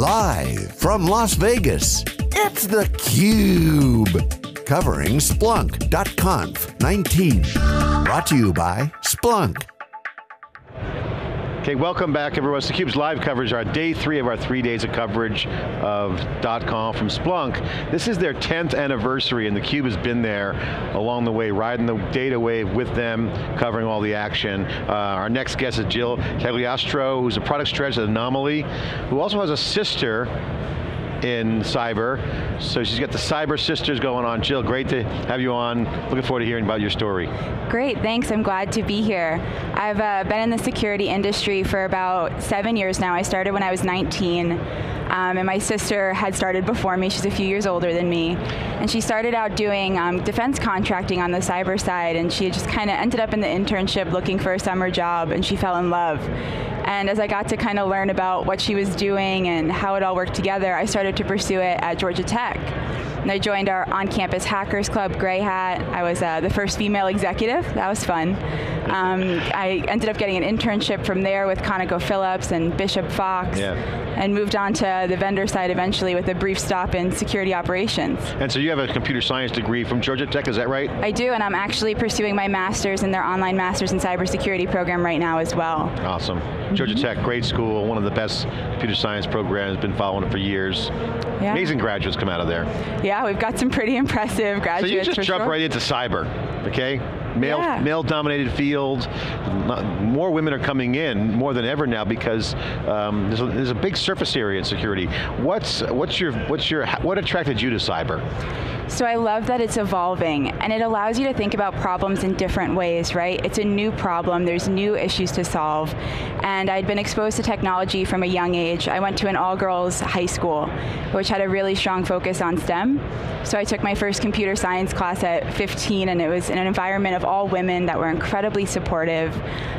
Live from Las Vegas, it's theCUBE. Covering Splunk.conf 19. Brought to you by Splunk. Okay, welcome back everyone. It's theCUBE's live coverage, our day three of our three days of coverage of .conf from Splunk. This is their 10th anniversary and theCUBE has been there along the way, riding the data wave with them, covering all the action. Uh, our next guest is Jill Cagliostro, who's a product strategist at Anomali, who also has a sister in cyber. So she's got the cyber sisters going on. Jill, great to have you on. Looking forward to hearing about your story. Great, thanks, I'm glad to be here. I've uh, been in the security industry for about seven years now. I started when I was 19. Um, and my sister had started before me, she's a few years older than me. And she started out doing um, defense contracting on the cyber side, and she just kind of ended up in the internship looking for a summer job, and she fell in love. And as I got to kind of learn about what she was doing and how it all worked together, I started to pursue it at Georgia Tech. And I joined our on-campus hackers club, Grey Hat. I was uh, the first female executive. That was fun. Um, I ended up getting an internship from there with ConocoPhillips and Bishop Fox, yeah. and moved on to the vendor side eventually with a brief stop in security operations. And so you have a computer science degree from Georgia Tech, is that right? I do, and I'm actually pursuing my master's in their online master's in cybersecurity program right now as well. Awesome. Mm -hmm. Georgia Tech, great school, one of the best computer science programs, been following it for years. Yeah. Amazing graduates come out of there. Yeah, we've got some pretty impressive graduates. So you just jump sure. right into cyber, okay? Male, yeah. male dominated field, more women are coming in, more than ever now because um, there's, a, there's, a, big surface area in security. What's, what's your, what's your, what attracted you to cyber? So I love that it's evolving and it allows you to think about problems in different ways, right? It's a new problem, there's new issues to solve. And I'd been exposed to technology from a young age. I went to an all-girls high school, which had a really strong focus on STEM. So I took my first computer science class at 15 and it was in an environment of all women that were incredibly supportive.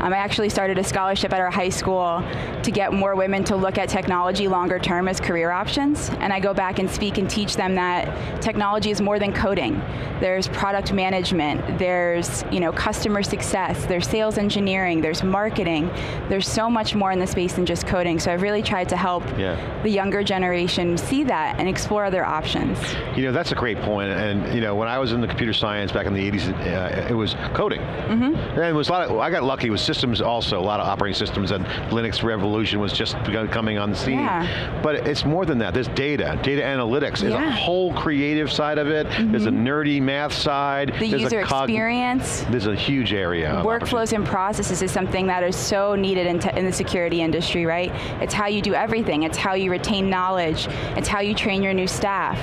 Um, I actually started a scholarship at our high school to get more women to look at technology longer term as career options. And I go back and speak and teach them that technology is more than coding. There's product management, there's you know, customer success, there's sales engineering, there's marketing. There's so much more in the space than just coding. So I've really tried to help yeah. the younger generation see that and explore other options. You know, that's a great point. And you know, when I was in the computer science back in the 80s, uh, it was coding. Mm -hmm. And it was a lot of, I got lucky with systems also, a lot of operating systems and Linux revolution was just coming on the scene. Yeah. But it's more than that, there's data, data analytics, there's yeah. a whole creative side of it, mm -hmm. there's a nerdy math side. The there's user a experience. There's a huge area. Workflows and processes is something that is so needed in, in the security industry, right? It's how you do everything, it's how you retain knowledge, it's how you train your new staff.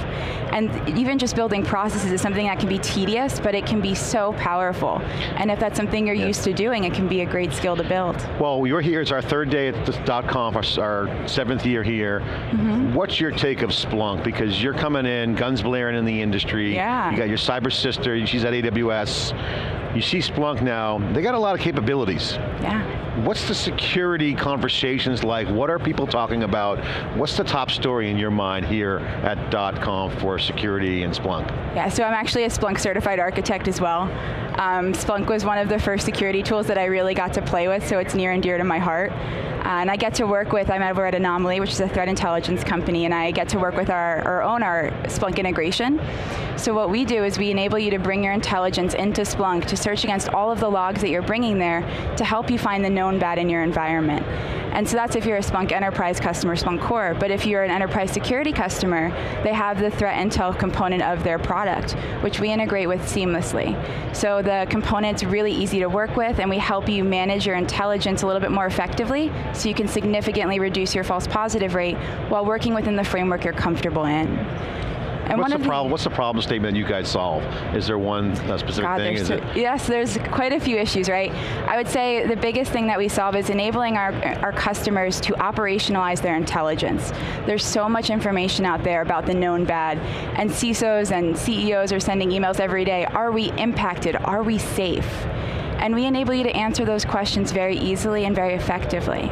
And even just building processes is something that can be tedious, but it can be so powerful. And if that's something you're yeah. used to doing, it can be a great skill to build. Well, you're here, it's our third day at the .conf, our, our seventh year here. Mm -hmm. What's your take of Splunk? Because you're coming in, guns blaring in the industry. Yeah. You got your cyber sister, she's at AWS. You see Splunk now, they got a lot of capabilities. Yeah. What's the security conversations like? What are people talking about? What's the top story in your mind here at .conf for security and Splunk? Yeah, so I'm actually a Splunk certified architect as well. Um, Splunk was one of the first security tools that I really got to play with, so it's near and dear to my heart. Uh, and I get to work with, I'm over at Anomali, which is a threat intelligence company, and I get to work with our, our own, our Splunk integration. So what we do is we enable you to bring your intelligence into Splunk to search against all of the logs that you're bringing there to help you find the known bad in your environment. And so that's if you're a Splunk Enterprise customer, Splunk Core. But if you're an enterprise security customer, they have the threat intel component of their product, which we integrate with seamlessly. So the component's really easy to work with, and we help you manage your intelligence a little bit more effectively, so you can significantly reduce your false positive rate while working within the framework you're comfortable in. And what's the problem? What's the problem statement you guys solve? Is there one uh, specific God, thing? Is so, it? Yes, there's quite a few issues, right? I would say the biggest thing that we solve is enabling our, our customers to operationalize their intelligence. There's so much information out there about the known bad, and CISOs and CEOs are sending emails every day. Are we impacted? Are we safe? And we enable you to answer those questions very easily and very effectively.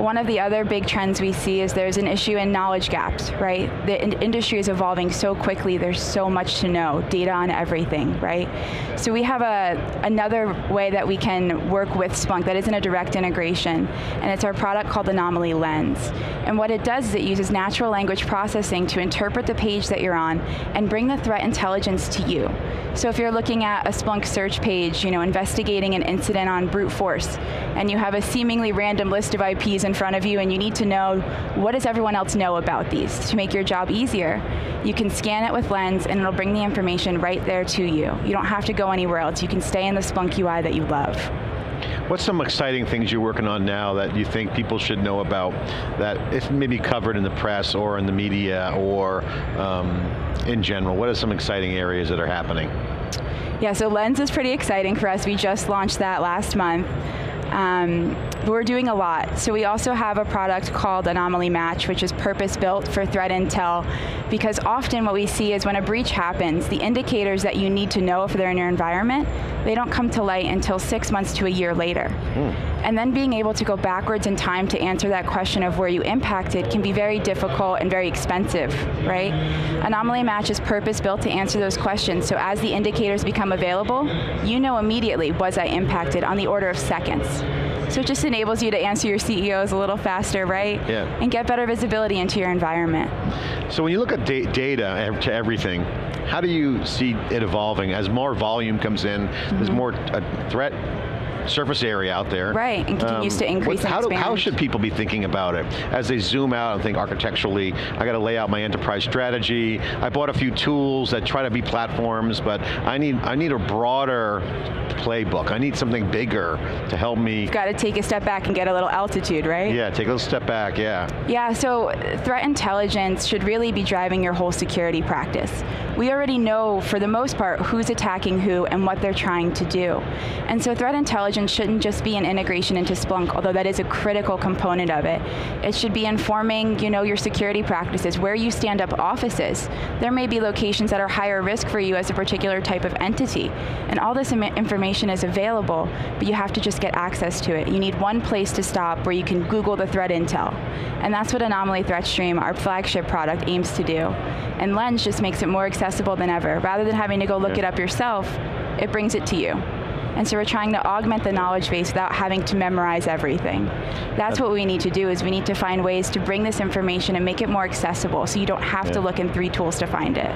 One of the other big trends we see is there's an issue in knowledge gaps, right? The in industry is evolving so quickly, there's so much to know, data on everything, right? So we have a another way that we can work with Splunk that isn't a direct integration, and it's our product called Anomali Lens. And what it does is it uses natural language processing to interpret the page that you're on and bring the threat intelligence to you. So if you're looking at a Splunk search page, you know, investigating an incident on brute force, and you have a seemingly random list of IPs in front of you and you need to know what does everyone else know about these to make your job easier, you can scan it with Lens and it'll bring the information right there to you. You don't have to go anywhere else. You can stay in the Splunk UI that you love. What's some exciting things you're working on now that you think people should know about that it's maybe covered in the press or in the media or um, in general? What are some exciting areas that are happening? Yeah, so Lens is pretty exciting for us. We just launched that last month. Um, we're doing a lot. So we also have a product called Anomali Match, which is purpose built for threat intel, because often what we see is when a breach happens, the indicators that you need to know if they're in your environment, they don't come to light until six months to a year later. Mm. And then being able to go backwards in time to answer that question of where you impacted can be very difficult and very expensive, right? Anomali Match is purpose built to answer those questions, so as the indicators become available, you know immediately was I impacted on the order of seconds. So it just enables you to answer your CEOs a little faster, right? Yeah. And get better visibility into your environment. So when you look at da data to everything, how do you see it evolving as more volume comes in, mm -hmm. there's mm-hmm. more a threat surface area out there. Right, and continues um, to increase how, do, how, should people be thinking about it? As they zoom out and think architecturally, I got to lay out my enterprise strategy, I bought a few tools that try to be platforms, but I need, I need a broader playbook. I need something bigger to help me. You've got to take a step back and get a little altitude, right? Yeah, take a little step back, yeah. Yeah, so threat intelligence should really be driving your whole security practice. We already know, for the most part, who's attacking who and what they're trying to do. And so threat intelligence shouldn't just be an integration into Splunk, although that is a critical component of it. It should be informing you know, your security practices, where you stand up offices. There may be locations that are higher risk for you as a particular type of entity. And all this information information is available, but you have to just get access to it. You need one place to stop where you can Google the threat intel. And that's what Anomali Threat Stream, our flagship product, aims to do. And Lens just makes it more accessible than ever. Rather than having to go look yeah. it up yourself, it brings it to you. And so we're trying to augment the knowledge base without having to memorize everything. That's what we need to do is we need to find ways to bring this information and make it more accessible so you don't have yeah. to look in three tools to find it.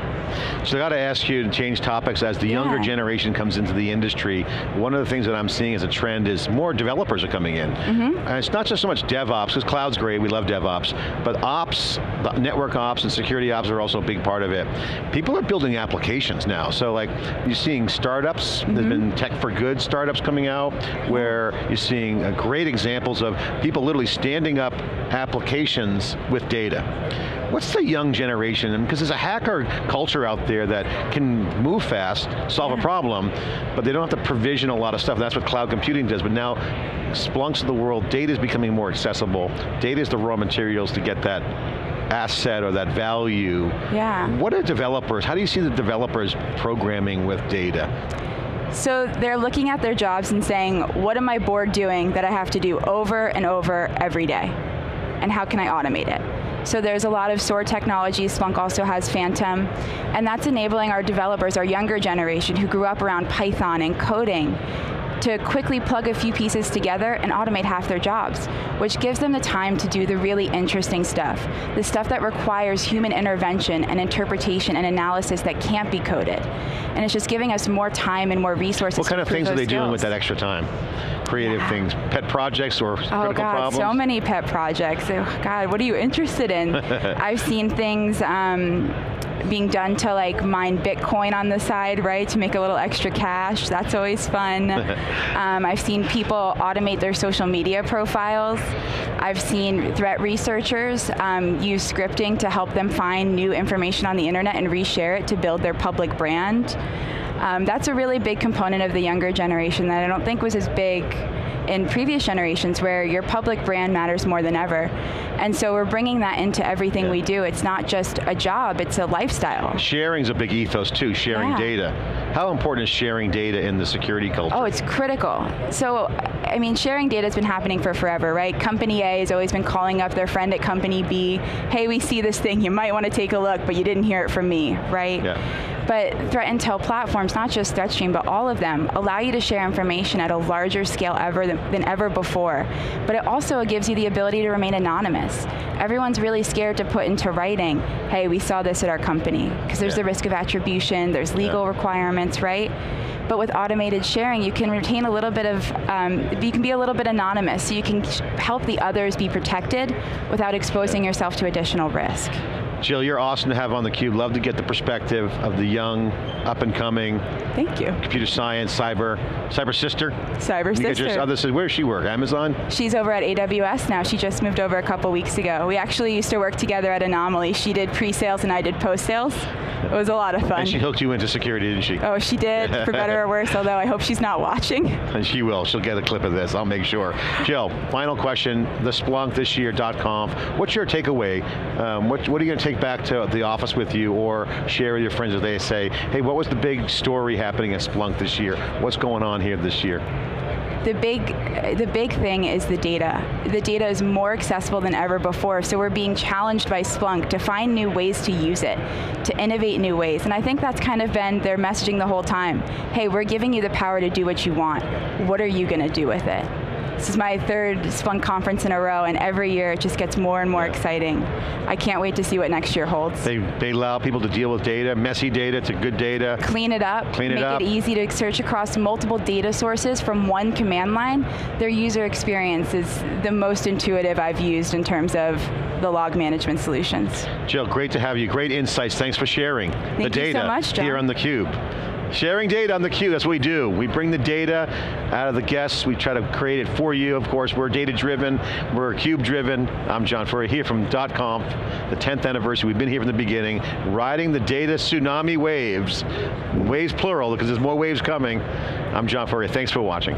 So I got to ask you to change topics as the yeah. younger generation comes into the industry. One of the things that I'm seeing as a trend is more developers are coming in. Mm -hmm. And it's not just so much DevOps, because cloud's great, we love DevOps, but ops, network ops and security ops are also a big part of it. People are building applications now. So like, you're seeing startups, mm -hmm. there's been tech for good good startups coming out where you're seeing uh, great examples of people literally standing up applications with data. What's the young generation, because there's a hacker culture out there that can move fast, solve yeah. a problem, but they don't have to provision a lot of stuff. That's what cloud computing does, but now Splunks of the world, data is becoming more accessible. Data is the raw materials to get that asset or that value. Yeah. What are developers, how do you see the developers programming with data? So they're looking at their jobs and saying, what am I bored doing that I have to do over and over every day? And how can I automate it? So there's a lot of SOAR technology. Splunk also has Phantom, and that's enabling our developers, our younger generation who grew up around Python and coding, to quickly plug a few pieces together and automate half their jobs, which gives them the time to do the really interesting stuff, the stuff that requires human intervention and interpretation and analysis that can't be coded. And it's just giving us more time and more resources What kind of things are they skills. doing with that extra time? Creative yeah. things, pet projects or oh critical God, problems? so many pet projects. Oh God, what are you interested in? I've seen things, um, being done to like mine Bitcoin on the side, right, to make a little extra cash. That's always fun. um, I've seen people automate their social media profiles. I've seen threat researchers um, use scripting to help them find new information on the internet and reshare it to build their public brand. Um, that's a really big component of the younger generation that I don't think was as big in previous generations where your public brand matters more than ever. And so we're bringing that into everything yeah. we do. It's not just a job, it's a lifestyle. Sharing's a big ethos too, sharing yeah. data. How important is sharing data in the security culture? Oh, it's critical. So I mean, sharing data has been happening for forever, right? Company A has always been calling up their friend at company B, hey, we see this thing, you might want to take a look, but you didn't hear it from me, right? Yeah. But threat intel platforms, not just ThreatStream, but all of them, allow you to share information at a larger scale ever than, than ever before. But it also gives you the ability to remain anonymous. Everyone's really scared to put into writing, hey, we saw this at our company, because there's Yeah. the risk of attribution, there's legal Yeah. requirements, right? But with automated sharing, you can retain a little bit of, um, you can be a little bit anonymous, so you can help the others be protected without exposing yourself to additional risk. Jill, you're awesome to have on theCUBE. Love to get the perspective of the young, up and coming, Thank you. computer science, cyber, cyber sister. Cyber You sister. Oh, other sister. Where does she work? Amazon? She's over at AWS now. She just moved over a couple weeks ago. We actually used to work together at Anomali. She did pre-sales and I did post-sales. It was a lot of fun. And she hooked you into security, didn't she? oh, she did, for better or worse, although I hope she's not watching. And she will, she'll get a clip of this, I'll make sure. Jill, final question, the Splunk this year, .conf, what's your takeaway? Um, what, what are you going to take back to the office with you or share with your friends as they say, hey, what was the big story happening at Splunk this year? What's going on here this year? The big, the big thing is the data. The data is more accessible than ever before, so we're being challenged by Splunk to find new ways to use it, to innovate new ways, and I think that's kind of been their messaging the whole time. Hey, we're giving you the power to do what you want. What are you going to do with it? This is my third Splunk conference in a row, and every year it just gets more and more exciting. I can't wait to see what next year holds. They, they allow people to deal with data, messy data to good data. clean it up, Clean it make up. it easy to search across multiple data sources from one command line. Their user experience is the most intuitive I've used in terms of the log management solutions. Jill, great to have you, great insights, thanks for sharing the you so data much, here on theCUBE. Sharing data on theCUBE, that's what we do. We bring the data out of the guests, we try to create it for you, of course. We're data driven, we're CUBE driven. I'm John Furrier here from .conf, the 10th anniversary. We've been here from the beginning, riding the data tsunami waves, waves plural, because there's more waves coming. I'm John Furrier, thanks for watching.